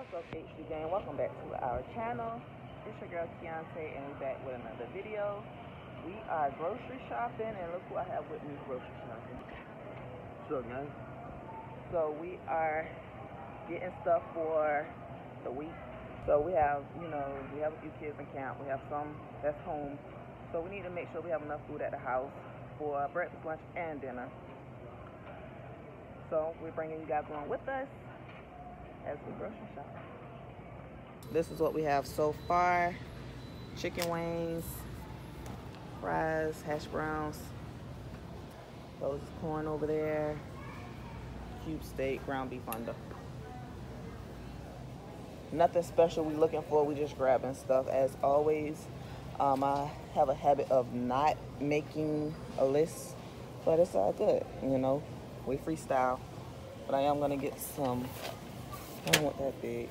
What's up, HC Gang? Welcome back to our channel. It's your girl Keonta, and we're back with another video. We are grocery shopping, and look who I have with me grocery shopping. Sure, man. So we are getting stuff for the week. So we have, you know, we have a few kids in camp. We have some that's home. So we need to make sure we have enough food at the house for breakfast, lunch, and dinner. So we're bringing you guys along with us as we grocery shop. This is what we have so far. Chicken wings, fries, hash browns. Those corn over there. Cube steak, ground beef under. Nothing special we looking for. We just grabbing stuff as always. Um, I have a habit of not making a list, but it's all good, you know. We freestyle. But I am gonna get some, I don't want that big.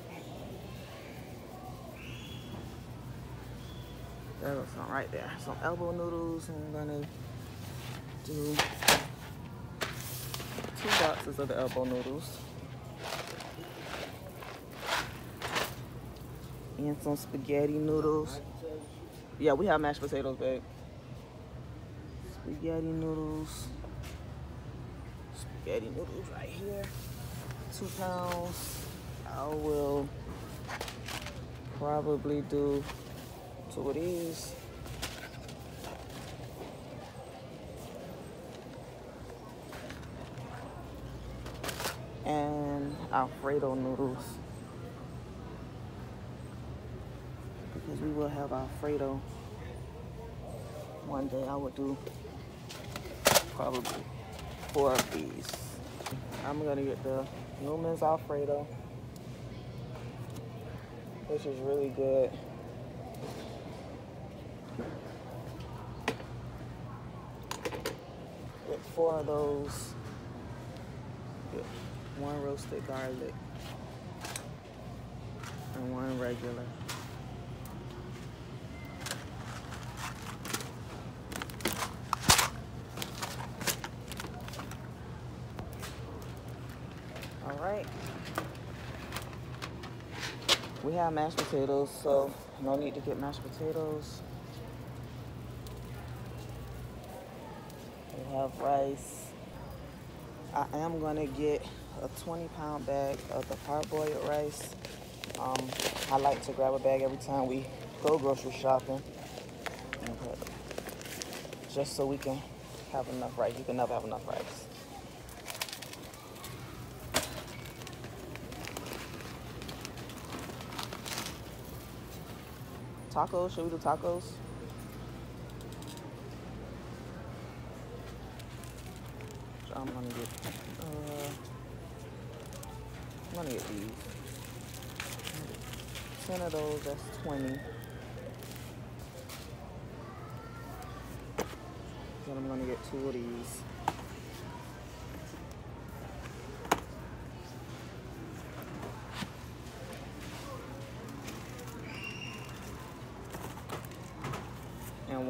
Goes some right there. Some elbow noodles. and I'm gonna do two boxes of the elbow noodles. And some spaghetti noodles. Yeah, we have mashed potatoes, babe. Spaghetti noodles. Spaghetti noodles right here. Two pounds. I will probably do two of these. And Alfredo noodles. Because we will have Alfredo one day. I will do probably four of these. I'm gonna get the Newman's Alfredo, which is really good. Get four of those. Get one roasted garlic and one regular. All right. We have mashed potatoes, so no need to get mashed potatoes. We have rice. I am gonna get a 20 pound bag of the parboiled rice. Um, I like to grab a bag every time we go grocery shopping. Just so we can have enough rice. You can never have enough rice. Tacos, should we do tacos? I'm gonna get, uh, I'm gonna get these. 10 of those, that's 20. Then I'm gonna get two of these.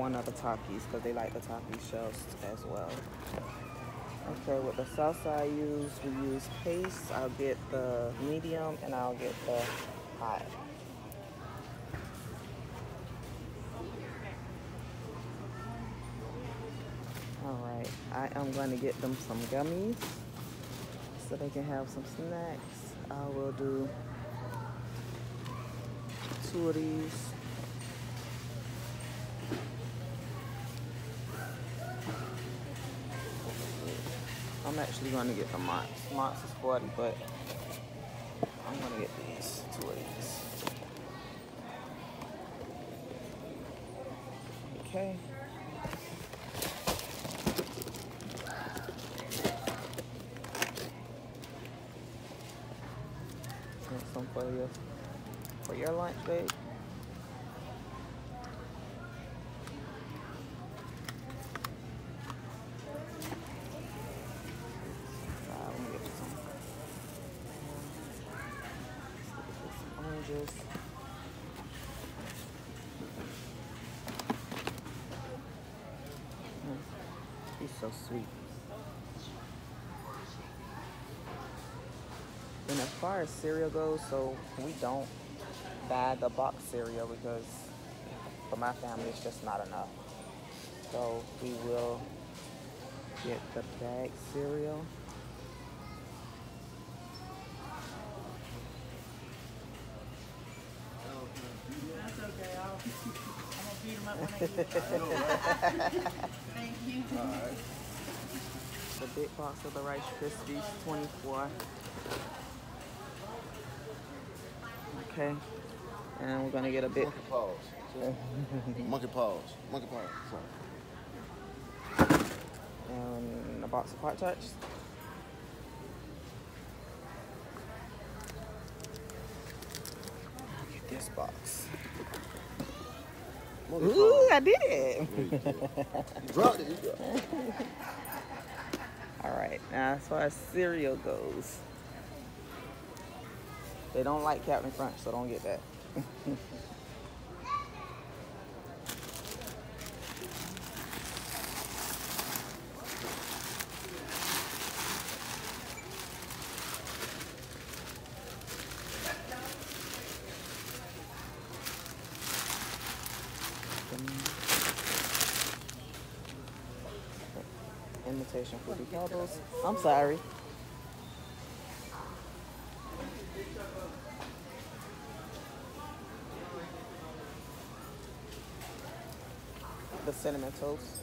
One of the Takis because they like the Taki shells as well. Okay, with the salsa I use, we use paste. I'll get the medium and I'll get the hot. All right, I am going to get them some gummies so they can have some snacks. I will do two of these. I'm actually gonna get the Mott's. Mott's is 40, but I'm gonna get these, two of these. Okay. Some for your, for your lunch, babe. oranges. Mm, he's so sweet. Then a far as cereal goes, so we don't buy the box cereal because for my family it's just not enough. So we will get the bag cereal. I'm gonna beat 'em up when I get it. Thank you. The big box of the Rice Krispies, 24. Okay. And we're gonna get a bit. Monkey paws. Monkey paws. Monkey paws. Sorry. and a box of Pop Tarts. Get this box. Ooh. I did it. You dropped it. You dropped it. All right, now as far as cereal goes, they don't like Cap'n Crunch, so don't get that. Imitation Fruity Pebbles. I'm sorry. The cinnamon toast.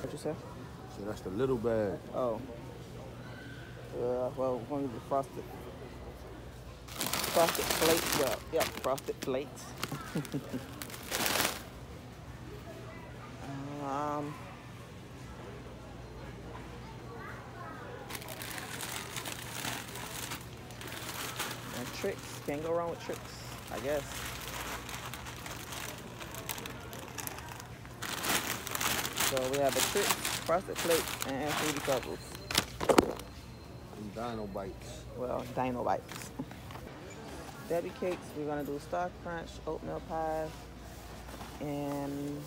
What you say? So that's the little bag. Oh. Uh, well, we're gonna do frosted. Frosted flakes. Yeah, yeah, frosted flakes. um. And Trix. Can't go wrong with Trix, I guess. So we have the Trix, frosted flakes, and fruity pebbles. And dino bites. Well, dino bites. Debbie cakes, we're gonna do star crunch, oatmeal pie, and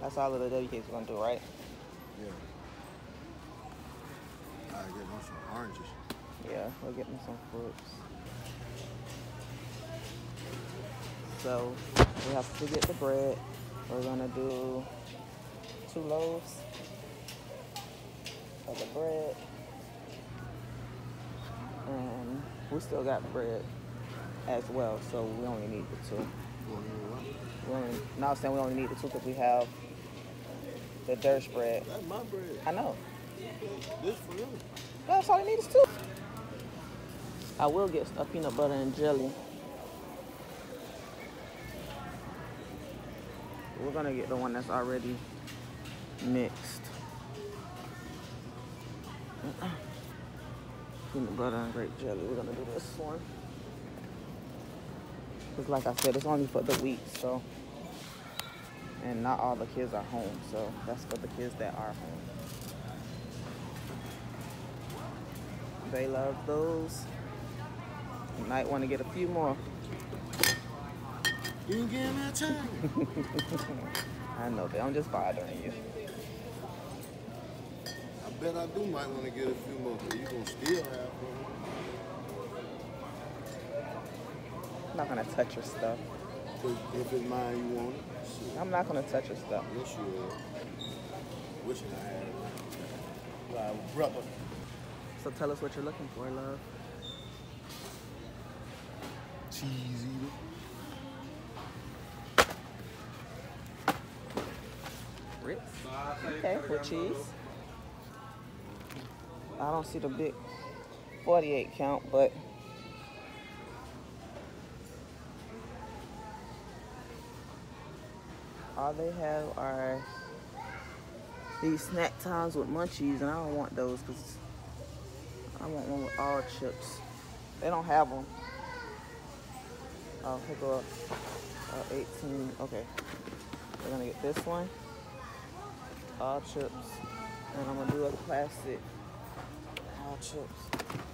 that's all of the Debbie cakes we're gonna do, right? Yeah. I get on some oranges. Yeah, we'll get me some fruits. So we have to get the bread. We're gonna do two loaves of the bread. And we still got bread as well, so we only need the two. You want to know what? We only, no, I'm saying we only need the two because we have the Dersh bread. That's my bread. I know. This for you. That's all you need is two. I will get a peanut butter and jelly. We're gonna get the one that's already mixed. Peanut butter and grape jelly. We're gonna do this one. Cause like I said, it's only for the week, so. And not all the kids are home, so that's for the kids that are home. They love those. You might want to get a few more. You getting that time. I know they. I'm just bothering you. I bet I do might want to get a few more, but you gonna still have them. I'm not gonna touch your stuff. Cause if it's mine, you want it. Shit. I'm not gonna touch your stuff. Yes, you will. Wishing I had it. Like, brother. So tell us what you're looking for, love. Cheese eater. Ritz. Okay, with cheese. I don't see the big 48 count, but all they have are these snack times with munchies, and I don't want those because I want one with all chips. They don't have them. I'll go up. Uh, 18. Okay. We're gonna get this one. All chips. And I'm gonna do a classic. All chips.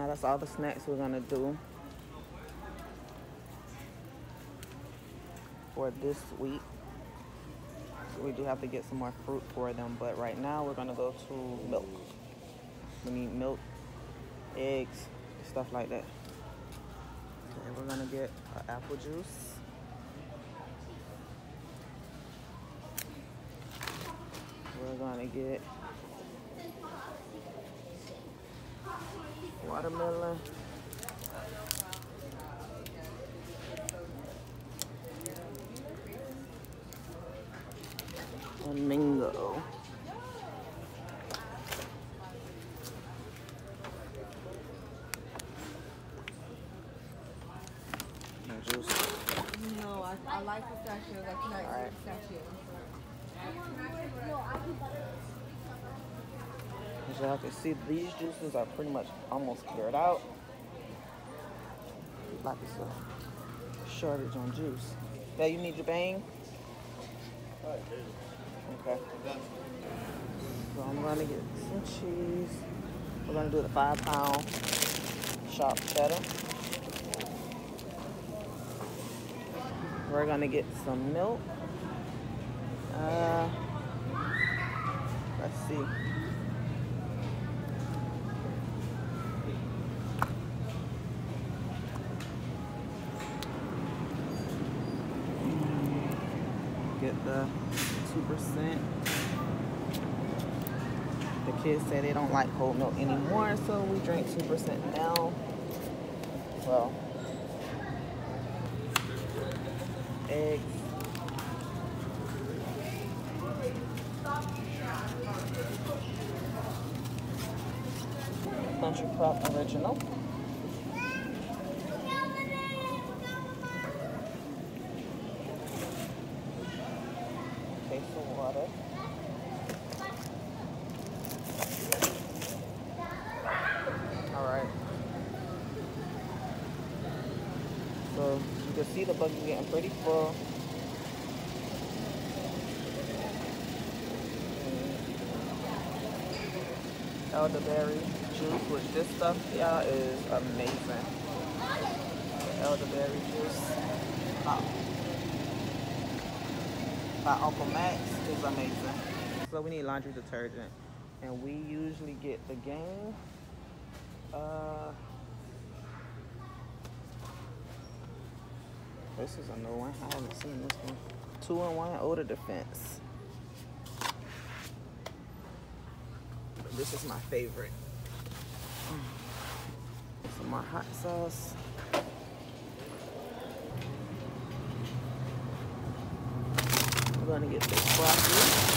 Now that's all the snacks we're gonna do. for this week. So we do have to get some more fruit for them, but right now we're gonna go to milk. We need milk, eggs, stuff like that. Okay, we're gonna get apple juice. We're gonna get watermelon. And mango. And juice. No, I, I like pistachios. I cannot Alright. eat pistachios. As y'all can see, these juices are pretty much almost cleared out. Like it's a shortage on juice. Yeah, you need your bang? Okay. So I'm gonna get some cheese. We're gonna do the five pound sharp cheddar. We're gonna get some milk. Uh, let's see. Get the percent. The kids say they don't like cold milk anymore, so we drink two percent now. Well, eggs. Country Original. Case of water. All right. So you can see the bucket getting pretty full. elderberry juice, which this stuff, y'all, is amazing. Elderberry juice uh, by Uncle Matt's is amazing. So we need laundry detergent, and we usually get the Gain. Uh, this is a new one. I haven't seen this one. Two and one oh, odor defense. This is my favorite. Mm. Some more hot sauce. I'm gonna get this broccoli.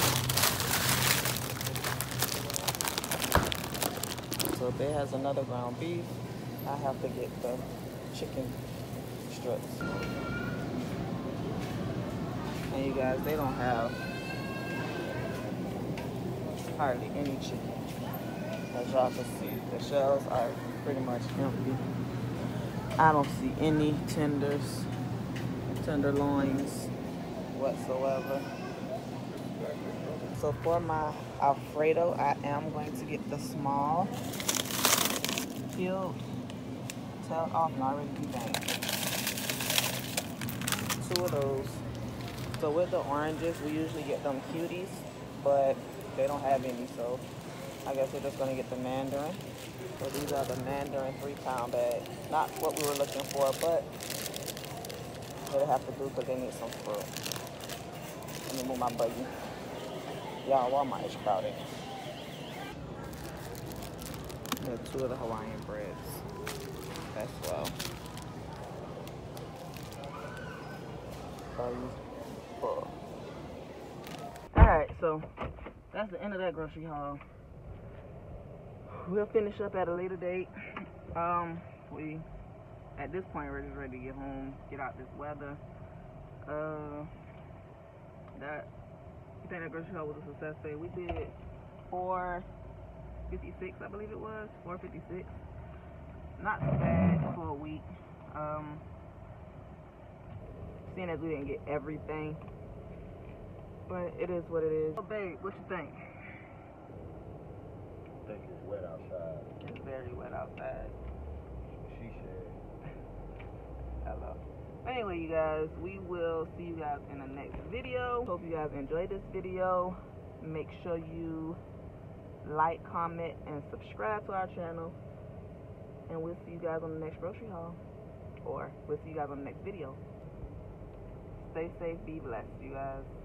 So it has another ground beef, I have to get the chicken strips. And you guys, they don't have hardly any chicken. As y'all can see, the shells are pretty much empty. I don't see any tenders, tenderloins whatsoever. So for my Alfredo, I am going to get the small peeled, tail off, and already debanged. Two of those. So with the oranges, we usually get them cuties, but they don't have any, so I guess we're just gonna get the mandarin. So these are the mandarin three pound bag. Not what we were looking for, but they have to do because they need some fruit. Let me move my buggy. Y'all, Walmart is crowded. Have two of the Hawaiian breads as well. Are you full? Alright, so that's the end of that grocery haul. We'll finish up at a later date. Um, we at this point we're just ready to get home, get out this weather. Uh, that you think that grocery haul was a success? Day? We did four fifty six, I believe it was four fifty six. Not too bad for a week. Um, seeing as we didn't get everything, but it is what it is. Oh, babe, what you think? I think it's wet outside. It's very wet outside. She said. Hello. Anyway, you guys, we will see you guys in the next video. Hope you guys enjoyed this video. Make sure you like, comment, and subscribe to our channel. And we'll see you guys on the next grocery haul. Or we'll see you guys on the next video. Stay safe, be blessed, you guys.